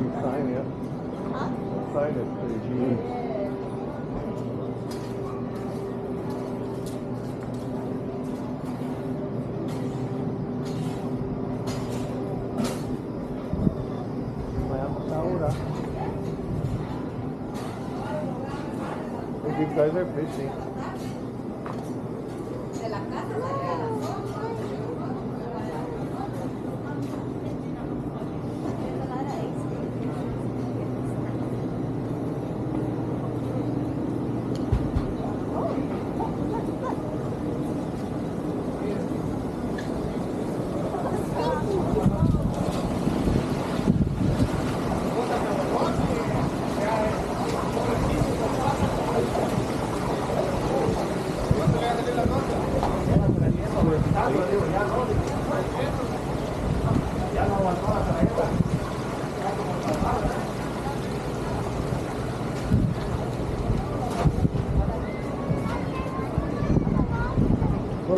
You sign it. Huh? Sign it for guys are fishing.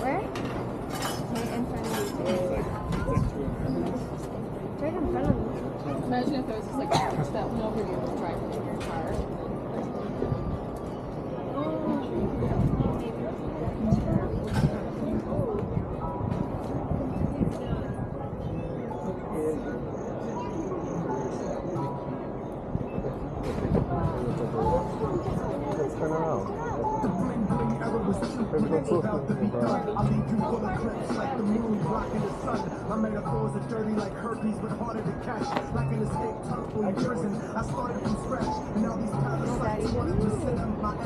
Where? Right in front of you. Right in front of me. Imagine if there was just like a that went over you driving in your car. Let's Maybe go closer to. I leave you full of clips like the moon blocking the sun. My metaphors are dirty like herpes, but harder to catch. Like an escaped turtle in prison, I started from scratch. And now these parasites wanted to on my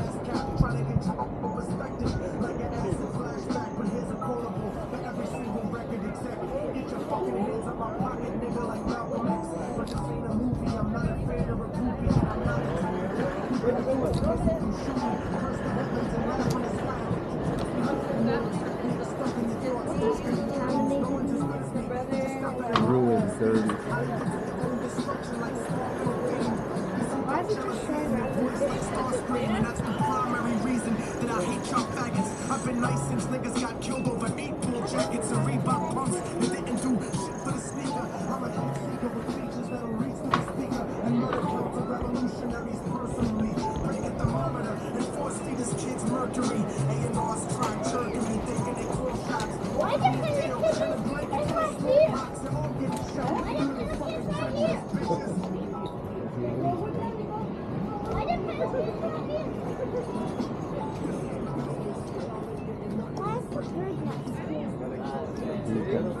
I've been nice since niggas got killed over eight ball jackets and Reebok pumps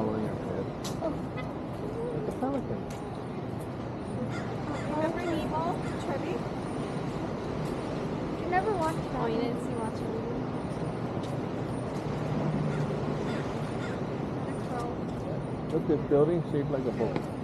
following our pet. Oh. Like a pelican. Remember Nemo? Trevi? You never watched that. Oh, you didn't see Watch Look, this building shaped like a bowl.